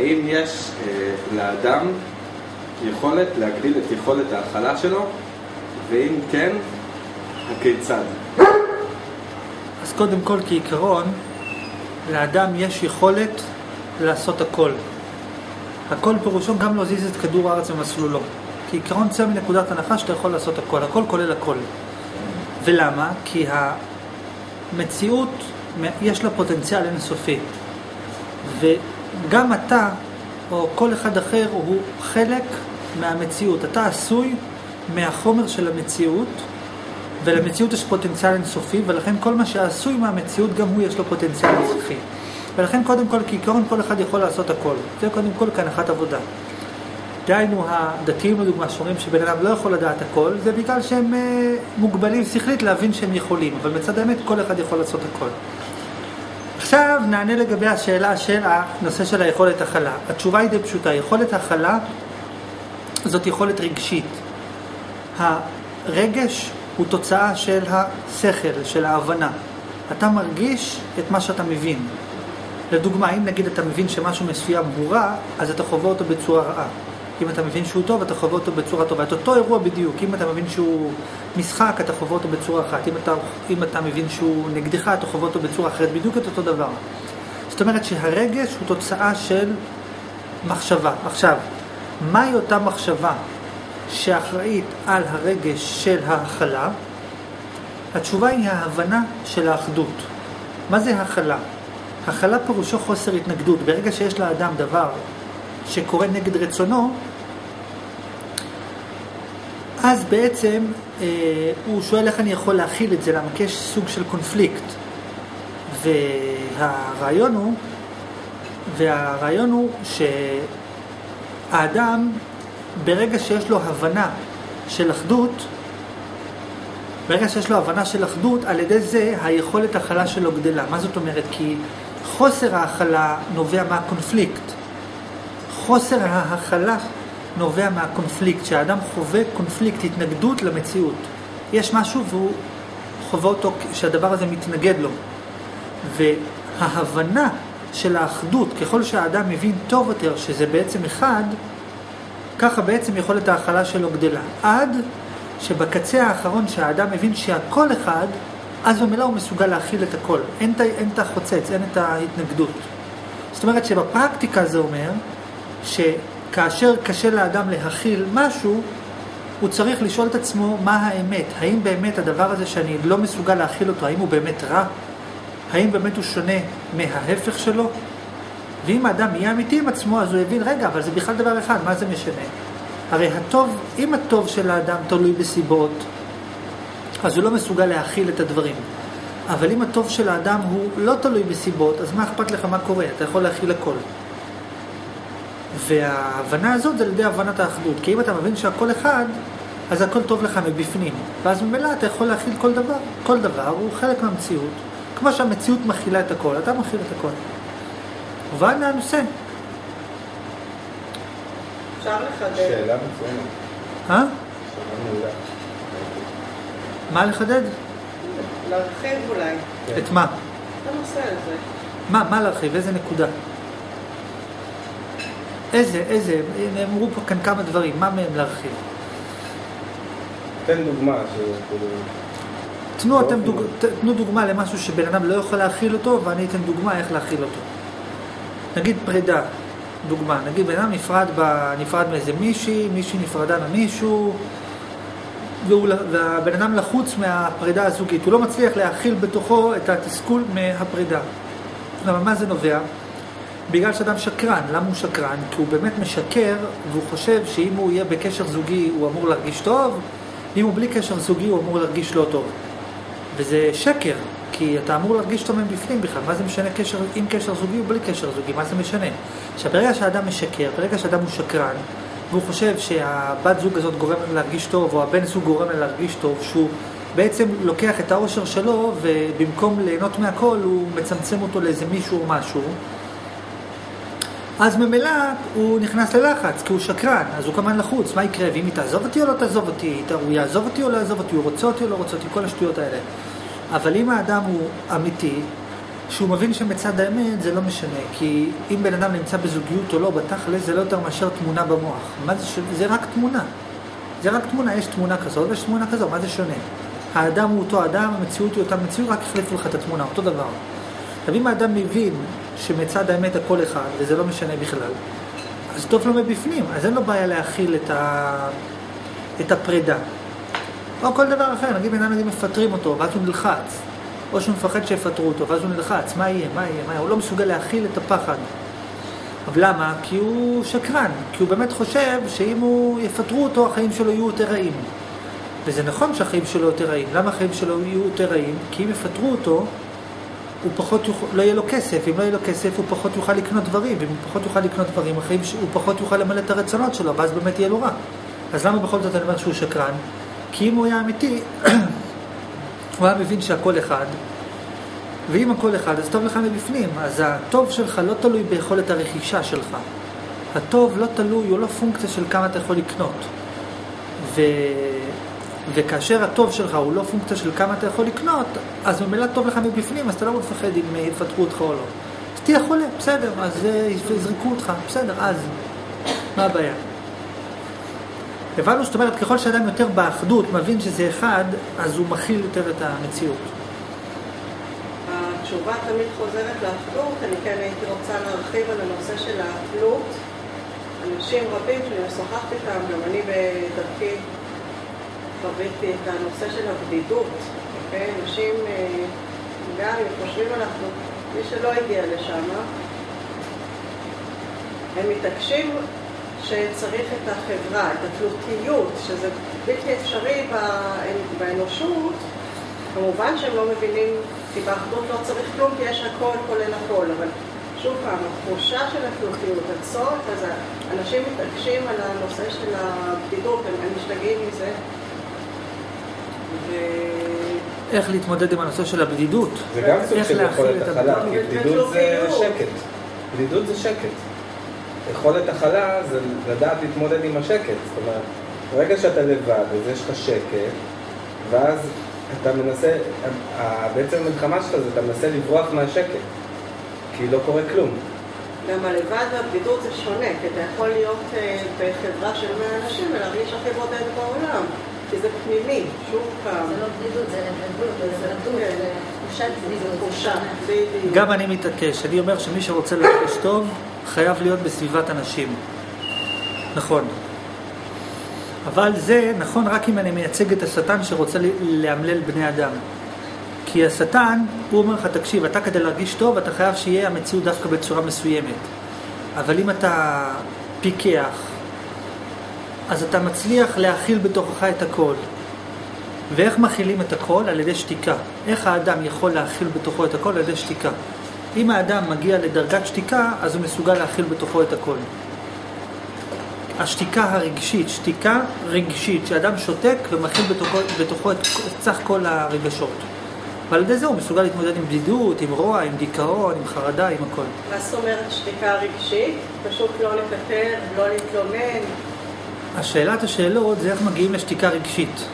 האם יש אה, לאדם יכולת להגדיל את יכולת ההכלה שלו, ואם כן, הכיצד? אז קודם כל, כעיקרון, לאדם יש יכולת לעשות הכל. הכל פירושו גם להזיז את כדור הארץ במסלולו. כעיקרון צא מנקודת הנחה שאתה יכול לעשות הכל, הכל כולל הכל. ולמה? כי המציאות, יש לה פוטנציאל אינסופי. וגם אתה, או כל אחד אחר, הוא חלק מהמציאות. אתה עשוי מהחומר של המציאות, ולמציאות יש פוטנציאל אינסופי, ולכן כל מה שעשוי מהמציאות, גם הוא יש לו פוטנציאל אינסופי. ולכן קודם כל, כעיקרון כל אחד יכול לעשות הכל. זה קודם כל כהנחת עבודה. דהיינו, הדתיים לדוגמה שאומרים שבן אדם לא יכול לדעת הכל, זה בגלל שהם אה, מוגבלים שכלית להבין שהם יכולים, אבל מצד האמת כל אחד יכול לעשות הכל. עכשיו נענה לגבי השאלה של הנושא של היכולת הכלה. התשובה היא די פשוטה, יכולת הכלה זאת יכולת רגשית. הרגש הוא תוצאה של השכל, של ההבנה. אתה מרגיש את מה שאתה מבין. לדוגמה, אם נגיד אתה מבין שמשהו מסוים הוא רע, אז אתה חווה אותו בצורה רעה. אם אתה מבין שהוא טוב, אתה חווה אותו בצורה טובה. את אותו אירוע בדיוק. אם אתה מבין שהוא משחק, אתה חווה אותו בצורה אחת. אם אתה, אם אתה מבין שהוא נגדך, אתה חווה אותו בצורה אחרת. בדיוק את אותו דבר. זאת אומרת שהרגש הוא תוצאה של מחשבה. עכשיו, מהי אותה מחשבה שאחראית על הרגש של ההכלה? התשובה היא ההבנה של האחדות. מה זה הכלה? הכלה פירושו חוסר התנגדות. ברגע שיש לאדם דבר שקורה נגד רצונו, אז בעצם אה, הוא שואל איך אני יכול להכיל את זה, למה כי יש סוג של קונפליקט. והרעיון הוא, והרעיון הוא שהאדם, ברגע שיש לו הבנה של אחדות, ברגע שיש לו הבנה של אחדות, על ידי זה היכולת הכלה שלו גדלה. מה זאת אומרת? כי חוסר ההכלה נובע מהקונפליקט. חוסר ההכלה נובע מהקונפליקט, שהאדם חווה קונפליקט, התנגדות למציאות. יש משהו והוא חווה אותו, שהדבר הזה מתנגד לו. וההבנה של האחדות, ככל שהאדם מבין טוב יותר שזה בעצם אחד, ככה בעצם יכולת ההכלה שלו גדלה. עד שבקצה האחרון שהאדם מבין שהכל אחד, אז במילא הוא מסוגל להכיל את הכל. אין, אין את החוצץ, אין את ההתנגדות. זאת אומרת שבפרקטיקה זה אומר שכאשר קשה לאדם להכיל משהו, הוא צריך לשאול את עצמו מה האמת. האם באמת הדבר הזה שאני לא מסוגל להכיל אותו, האם הוא באמת רע? האם באמת הוא שונה מההפך שלו? ואם האדם יהיה אמיתי עם עצמו, אז הוא יבין, רגע, אבל זה בכלל דבר אחד, מה זה משנה? הרי הטוב, אם הטוב של האדם תלוי בסיבות, אז הוא לא מסוגל להכיל את הדברים. אבל אם הטוב של האדם הוא לא תלוי בסיבות, אז מה אכפת לך מה קורה? אתה יכול להכיל הכל. וההבנה הזאת זה על ידי הבנת האחדות. כי אם אתה מבין שהכל אחד, אז הכל טוב לך מבפנים. ואז ממילא אתה יכול להכיל כל דבר. כל דבר הוא חלק מהמציאות. כמו שהמציאות מכילה את הכל, אתה מכיל את הכל. מובן מהנושא. אפשר לחדד. שאלה מצוינת. אה? מה לחדד? להרחיב אולי. את מה? את הנושא הזה. מה, מה להרחיב? איזה נקודה? איזה, איזה, נאמרו פה כאן כמה דברים, מה מהם להרחיב? תן דוגמה שכאילו... תנו, אתם דוג... תנו דוגמה למשהו שבן אדם לא יכול להכיל אותו, ואני אתן דוגמה איך להכיל אותו. נגיד פרידה, דוגמה, נגיד בן אדם נפרד, ב... נפרד מאיזה מישהי, מישהי נפרדה ממישהו, והוא... והבן אדם לחוץ מהפרידה הזוגית, הוא לא מצליח להכיל בתוכו את התסכול מהפרידה. אבל מה זה נובע? בגלל שאדם שקרן. למה הוא שקרן? כי הוא באמת משקר, והוא חושב שאם הוא יהיה בקשר זוגי הוא אמור להרגיש טוב, אם הוא בלי קשר זוגי הוא אמור להרגיש לא טוב. וזה שקר, כי אתה אמור להרגיש טוב מבפנים בכלל, מה זה משנה קשר, עם קשר זוגי או בלי קשר זוגי, מה זה משנה? עכשיו, ברגע שהאדם משקר, ברגע שאדם הוא שקרן, והוא חושב שהבת זוג הזאת גורמת לו להרגיש טוב, או הבן זוג גורם לו להרגיש טוב, שהוא בעצם לוקח את האושר שלו, ובמקום ליהנות מהכל, הוא מצמצם אותו לאיזה מישהו או משהו, אז ממילא הוא נכנס ללחץ, כי הוא שקרן, אז הוא כמובן לחוץ, מה יקרה, ואם היא תעזוב אותי או לא תעזוב אותי, הוא יעזוב אותי או לא יעזוב אותי, הוא רוצה אותי או לא רוצה אותי, כל השטויות האלה. אבל אם האדם הוא אמיתי, שהוא מבין שמצד האמת זה לא משנה, כי אם בן אדם נמצא בזוגיות או לא, בתכל'ס זה לא יותר מאשר תמונה במוח. זה, ש... זה רק תמונה. זה רק תמונה, יש תמונה כזאת ויש תמונה כזאת, מה זה שונה? האדם הוא אותו אדם, המציאות היא אותה מציאות, רק החליפו לך את התמונה, אותו דבר. עכשיו אם האדם מבין שמצד האמת הכל אחד, וזה לא משנה בכלל, אז טוב לו מבפנים, אז אין לו בעיה להכיל את, ה... את הפרידה. או כל דבר אחר, נגיד בן אדם מפטרים אותו, ואז הוא נלחץ. או שהוא מפחד שיפטרו אותו, ואז הוא נלחץ, מה יהיה, מה יהיה, מה יהיה, הוא לא מסוגל להכיל את הפחד. אבל למה? כי הוא שקרן, כי הוא באמת חושב שאם הוא יפטרו אותו, החיים שלו יהיו יותר רעים. וזה נכון שהחיים שלו יותר רעים. למה החיים שלו יהיו יותר רעים? כי אם יפטרו אותו, הוא פחות יוכל, לא יהיה לו כסף, אם לא יהיה לו כסף הוא פחות יוכל לקנות דברים, ואם הוא פחות יוכל לקנות דברים, החיים, ש- הוא פחות יוכל למלא את הרצונות שלו, ואז באמת יהיה לו רע. אז למה בכל זאת אני אומר שהוא שקרן? כי אם הוא היה אמיתי, הוא היה מבין שהכל אחד, ואם הכל אחד, אז טוב לך מבפנים. אז הטוב שלך לא תלוי ביכולת הרכישה שלך. הטוב לא תלוי, הוא לא פונקציה של כמה אתה יכול לקנות. ו... וכאשר הטוב שלך הוא לא פונקציה של כמה אתה יכול לקנות, אז ממילא טוב לך מבפנים, אז אתה לא מפחד אם יפטרו אותך או לא. אז תהיה חולה, בסדר, אז אה, יזרקו אותך, בסדר, אז. מה הבעיה? הבנו זאת אומרת, ככל שאדם יותר באחדות, מבין שזה אחד, אז הוא מכיל יותר את המציאות. התשובה תמיד חוזרת לאחדות, אני כן הייתי רוצה להרחיב על הנושא של התלות. אנשים רבים שאני שוחחתי איתם, גם אני בדרכי חוויתי את הנושא של הבדידות. אוקיי? אנשים, אה, גם אם חושבים אחדות, מי שלא הגיע לשם, הם מתעקשים שצריך את החברה, את התלותיות, שזה בלתי אפשרי באנ- באנושות, כמובן שהם לא מבינים, כי באחדות לא צריך כלום, כי יש הכל כולל הכל, אבל שוב פעם, התחושה של התלותיות, הצורך הזה, אנשים מתעקשים על הנושא של הבדידות, הם משתגעים מזה. איך להתמודד עם הנושא של הבדידות? זה גם סוג איך של יכולת הכלה? כי בדידות זה ותלותיות. שקט. בדידות זה שקט. יכולת הכלה זה לדעת להתמודד עם השקט. זאת אומרת, ברגע שאתה לבד, אז יש לך שקט, ואז אתה מנסה, בעצם המלחמה שלך זה אתה מנסה לברוח מהשקט, כי לא קורה כלום. גם הלבד והבדידות זה שונה, כי אתה יכול להיות אה, בחברה של 100 אנשים ולהרגיש הכי בודד בעולם, כי זה פנימי, שוב פעם. זה לא בדידות, זה לבדות, זה כן. זה תחושת בדידות. זה. גם אני מתעקש, אני אומר שמי שרוצה להרגיש טוב, חייב להיות בסביבת אנשים. נכון. אבל זה נכון רק אם אני מייצג את השטן שרוצה לאמלל בני אדם. כי השטן, הוא אומר לך, תקשיב, אתה כדי להרגיש טוב, אתה חייב שיהיה המציאות דווקא בצורה מסוימת. אבל אם אתה פיקח, אז אתה מצליח להכיל בתוכך את הכל. ואיך מכילים את הכל? על ידי שתיקה. איך האדם יכול להכיל בתוכו את הכל? על ידי שתיקה. אם האדם מגיע לדרגת שתיקה, אז הוא מסוגל להכיל בתוכו את הכל. השתיקה הרגשית, שתיקה רגשית, שאדם שותק ומכיל בתוכו, בתוכו את, סך כל הרגשות. ועל ידי זה הוא מסוגל להתמודד עם בדידות, עם רוע, עם דיכאון, עם חרדה, עם הכל. מה זאת אומרת שתיקה רגשית? פשוט לא לקטר, לא להתלונן. השאלת השאלות זה איך מגיעים לשתיקה רגשית.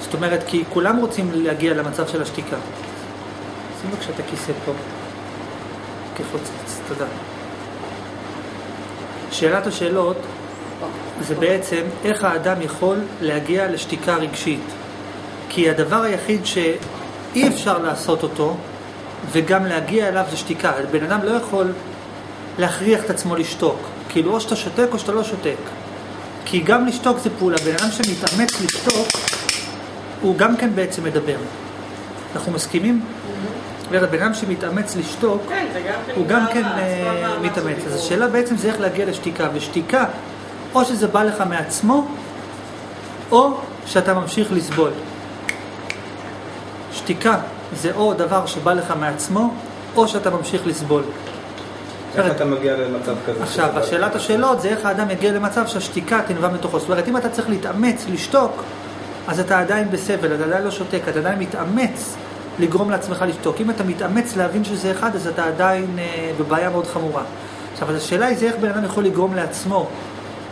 זאת אומרת, כי כולם רוצים להגיע למצב של השתיקה. שים בבקשה את הכיסא פה. כחוצץ, תודה. שאלת השאלות זה בעצם איך האדם יכול להגיע לשתיקה רגשית. כי הדבר היחיד שאי אפשר לעשות אותו וגם להגיע אליו זה שתיקה. בן אדם לא יכול להכריח את עצמו לשתוק. כאילו או שאתה שותק או שאתה לא שותק. כי גם לשתוק זה פעולה. בן אדם שמתאמץ לשתוק, הוא גם כן בעצם מדבר. אנחנו מסכימים? בן אדם שמתאמץ לשתוק, כן, כן הוא גם כן אה, מתאמץ. אז. השאלה בעצם זה איך להגיע לשתיקה. ושתיקה, או שזה בא לך מעצמו, או שאתה ממשיך לסבול. שתיקה זה או דבר שבא לך מעצמו, או שאתה ממשיך לסבול. איך אתה מגיע למצב כזה? עכשיו, השאלת השאלות זה איך האדם יגיע למצב שהשתיקה תנבע מתוכו. זאת אומרת, אם אתה צריך להתאמץ, לשתוק, אז אתה עדיין בסבל, אתה עדיין לא שותק, אתה עדיין מתאמץ לגרום לעצמך לשתוק. אם אתה מתאמץ להבין שזה אחד, אז אתה עדיין אה, בבעיה מאוד חמורה. עכשיו, אז השאלה היא זה איך בן אדם יכול לגרום לעצמו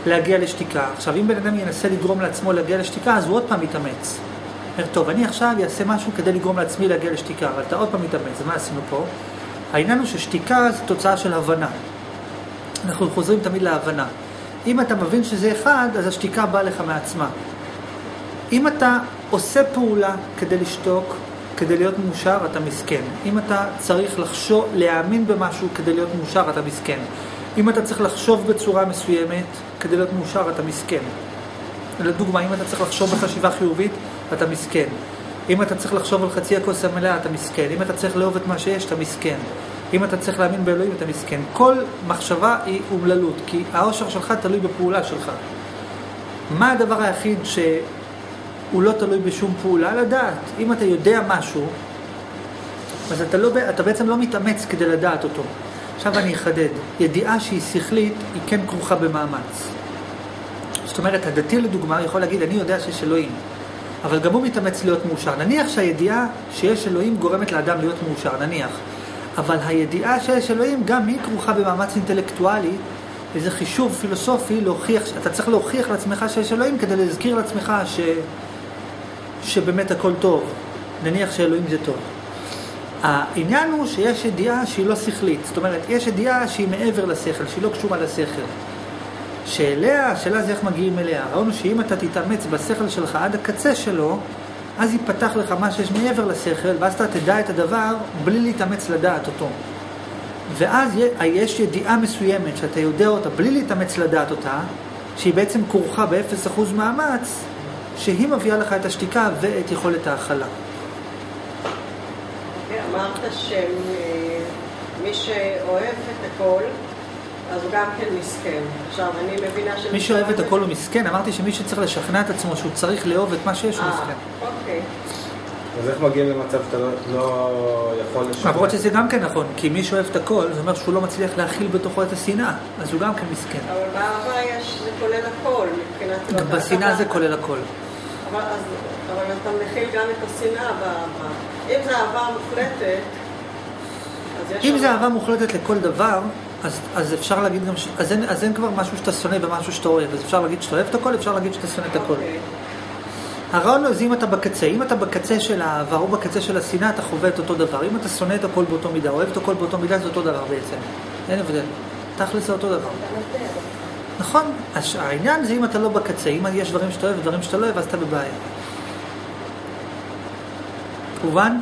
להגיע לשתיקה. עכשיו, אם בן אדם ינסה לגרום לעצמו להגיע לשתיקה, אז הוא עוד פעם יתאמץ. אומר, טוב, אני עכשיו אעשה משהו כדי לגרום לעצמי להגיע לשתיקה, אבל אתה עוד פעם מתאמץ, מה עשינו פה? העניין הוא ששתיקה זה תוצאה של הבנה. אנחנו חוזרים תמיד להבנה. אם אתה מבין שזה אחד, אז השתיקה באה לך מעצמה. אם אתה עושה פעולה כדי לשתוק, כדי להיות מאושר, אתה מסכן. אם אתה צריך לחשוב, להאמין במשהו כדי להיות מאושר, אתה מסכן. אם אתה צריך לחשוב בצורה מסוימת כדי להיות מאושר, אתה מסכן. לדוגמה, אם אתה צריך לחשוב בחשיבה חיובית, אתה מסכן. אם אתה צריך לחשוב על חצי הכוס המלאה, אתה מסכן. אם אתה צריך לאהוב את מה שיש, אתה מסכן. אם אתה צריך להאמין באלוהים, אתה מסכן. כל מחשבה היא אומללות, כי האושר שלך תלוי בפעולה שלך. מה הדבר היחיד שהוא לא תלוי בשום פעולה? לדעת. אם אתה יודע משהו, אז אתה, לא, אתה בעצם לא מתאמץ כדי לדעת אותו. עכשיו אני אחדד. ידיעה שהיא שכלית, היא כן כרוכה במאמץ. זאת אומרת, הדתי לדוגמה יכול להגיד, אני יודע שיש אלוהים, אבל גם הוא מתאמץ להיות מאושר. נניח שהידיעה שיש אלוהים גורמת לאדם להיות מאושר, נניח. אבל הידיעה שיש אלוהים גם היא כרוכה במאמץ אינטלקטואלי, איזה חישוב פילוסופי להוכיח, אתה צריך להוכיח לעצמך שיש אלוהים כדי להזכיר לעצמך ש, שבאמת הכל טוב. נניח שאלוהים זה טוב. העניין הוא שיש ידיעה שהיא לא שכלית, זאת אומרת, יש ידיעה שהיא מעבר לשכל, שהיא לא קשורה לשכל. שאליה, השאלה זה איך מגיעים אליה. הרעיון הוא שאם אתה תתאמץ בשכל שלך עד הקצה שלו, אז ייפתח לך מה שיש מעבר לשכל, ואז אתה תדע את הדבר בלי להתאמץ לדעת אותו. ואז יש ידיעה מסוימת שאתה יודע אותה בלי להתאמץ לדעת אותה, שהיא בעצם כרוכה ב-0% מאמץ, שהיא מביאה לך את השתיקה ואת יכולת ההכלה. אמרת שמי שאוהב את הכל, אז הוא גם כן מסכן. עכשיו, אני מבינה ש... מי שאוהב את הכל הוא מסכן, אמרתי שמי שצריך לשכנע את עצמו שהוא צריך לאהוב את מה שיש הוא מסכן. אוקיי. אז איך מגיעים למצב שאתה לא, לא יכול לשכנע? למרות שזה גם כן נכון, כי מי שאוהב את הכל, זה אומר שהוא לא מצליח להכיל בתוכו את השנאה, אז הוא גם כן מסכן. אבל באהבה יש, זה כולל הכל, מבחינת... גם בשנאה זה כולל הכל. אבל, אתה מכיל גם את השנאה באהבה. אם זה אהבה מוחלטת. אם זה אהבה מוחלטת לכל דבר, אז, אז אפשר להגיד גם, ש... אז, אין, אז אין כבר משהו שאתה שונא ומשהו שאתה אוהב, אז אפשר להגיד שאתה אוהב את הכל, אפשר להגיד שאתה שונא את הכל. אוקיי. הרעיון הוא זה אם אתה בקצה, אם אתה בקצה של האהבה או בקצה של השנאה, אתה חווה את אותו דבר. אם אתה שונא את הכל באותו מידה, אוהב את הכל באותו מידה, זה אותו דבר בעצם. אין הבדל. תכלס זה אותו דבר. נכון, העניין זה אם אתה לא בקצה, אם יש דברים שאתה אוהב ודברים שאתה לא אוהב, אז אתה בבעיה. מובן?